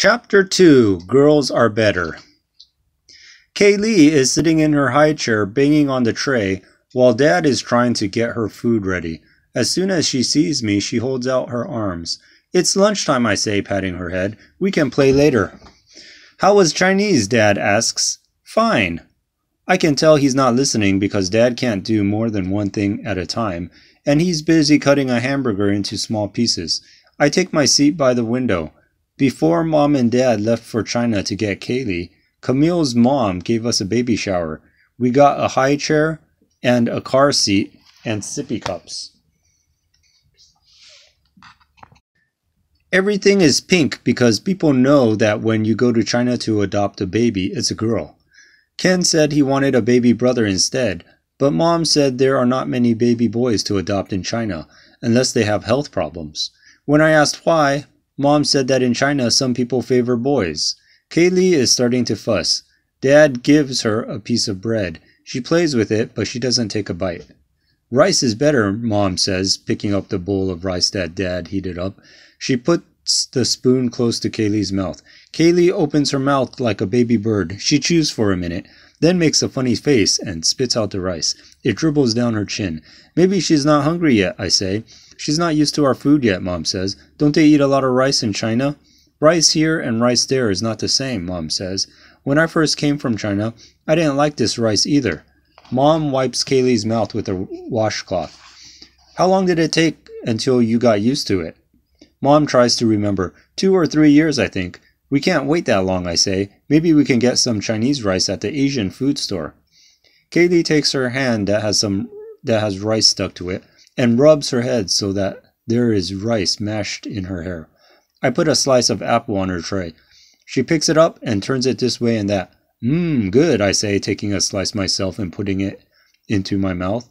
Chapter 2 Girls Are Better. Kaylee is sitting in her high chair banging on the tray while Dad is trying to get her food ready. As soon as she sees me, she holds out her arms. It's lunchtime, I say, patting her head. We can play later. How was Chinese? Dad asks. Fine. I can tell he's not listening because Dad can't do more than one thing at a time, and he's busy cutting a hamburger into small pieces. I take my seat by the window. Before Mom and Dad left for China to get Kaylee, Camille's mom gave us a baby shower. We got a high chair and a car seat and sippy cups. Everything is pink because people know that when you go to China to adopt a baby, it's a girl. Ken said he wanted a baby brother instead, but mom said there are not many baby boys to adopt in China unless they have health problems. When I asked why, Mom said that in China some people favor boys. Kaylee is starting to fuss. Dad gives her a piece of bread. She plays with it, but she doesn't take a bite. Rice is better, Mom says, picking up the bowl of rice that Dad heated up. She puts the spoon close to Kaylee's mouth. Kaylee opens her mouth like a baby bird. She chews for a minute, then makes a funny face and spits out the rice. It dribbles down her chin. Maybe she's not hungry yet, I say. She's not used to our food yet, Mom says. Don't they eat a lot of rice in China? Rice here and rice there is not the same, Mom says. When I first came from China, I didn't like this rice either. Mom wipes Kaylee's mouth with a washcloth. How long did it take until you got used to it? Mom tries to remember. Two or three years, I think. We can't wait that long, I say. Maybe we can get some Chinese rice at the Asian food store. Kaylee takes her hand that has some that has rice stuck to it and rubs her head so that there is rice mashed in her hair. I put a slice of apple on her tray. She picks it up and turns it this way and that. Mmm, good, I say, taking a slice myself and putting it into my mouth.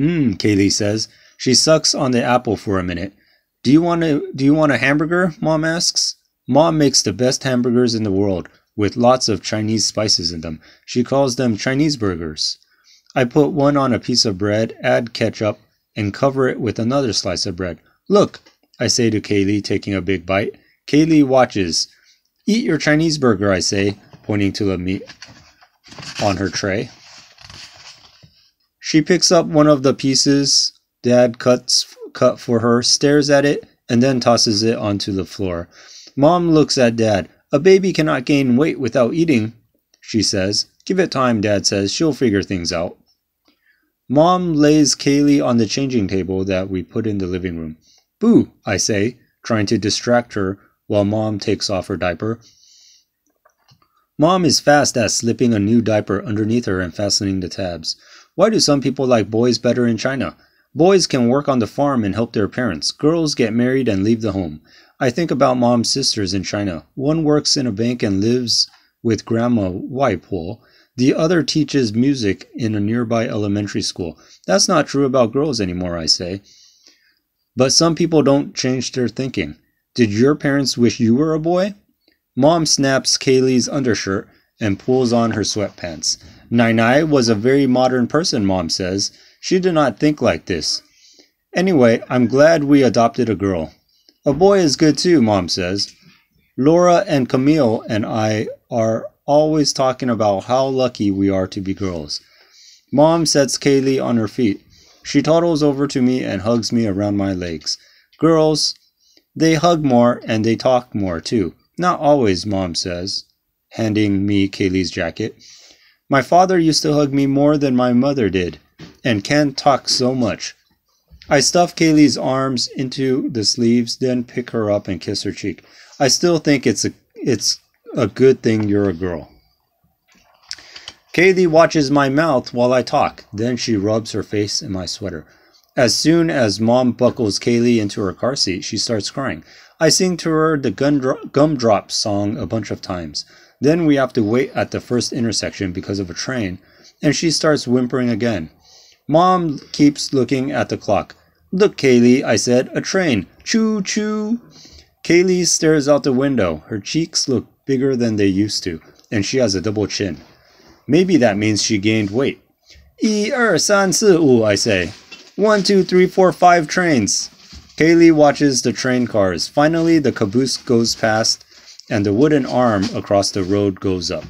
Mmm, Kaylee says. She sucks on the apple for a minute. Do you want to do you want a hamburger? Mom asks. Mom makes the best hamburgers in the world with lots of Chinese spices in them. She calls them Chinese burgers. I put one on a piece of bread, add ketchup, and cover it with another slice of bread. Look, I say to Kaylee, taking a big bite. Kaylee watches. Eat your Chinese burger, I say, pointing to the meat on her tray. She picks up one of the pieces Dad cuts cut for her, stares at it, and then tosses it onto the floor. Mom looks at Dad. A baby cannot gain weight without eating, she says. Give it time, Dad says. She'll figure things out. Mom lays Kaylee on the changing table that we put in the living room. Boo, I say, trying to distract her while Mom takes off her diaper. Mom is fast at slipping a new diaper underneath her and fastening the tabs. Why do some people like boys better in China? Boys can work on the farm and help their parents. Girls get married and leave the home. I think about Mom's sisters in China. One works in a bank and lives with Grandma Waipo, the other teaches music in a nearby elementary school. That's not true about girls anymore, I say. But some people don't change their thinking. Did your parents wish you were a boy? Mom snaps Kaylee's undershirt and pulls on her sweatpants. Nai Nai was a very modern person, Mom says. She did not think like this. Anyway, I'm glad we adopted a girl. A boy is good too, Mom says. Laura and Camille and I are always talking about how lucky we are to be girls. Mom sets Kaylee on her feet. She toddles over to me and hugs me around my legs. Girls, they hug more and they talk more too. Not always, Mom says, handing me Kaylee's jacket. My father used to hug me more than my mother did, and can't talk so much. I stuff Kaylee's arms into the sleeves, then pick her up and kiss her cheek. I still think it's a it's a good thing you're a girl. Kaylee watches my mouth while I talk. Then she rubs her face in my sweater. As soon as mom buckles Kaylee into her car seat, she starts crying. I sing to her the gumdrop song a bunch of times. Then we have to wait at the first intersection because of a train, and she starts whimpering again. Mom keeps looking at the clock. Look, Kaylee, I said, a train. Choo choo. Kaylee stares out the window. Her cheeks look bigger than they used to, and she has a double chin. Maybe that means she gained weight. 一二三四五, I say. One, two, three, four, five trains. Kaylee watches the train cars. Finally, the caboose goes past and the wooden arm across the road goes up.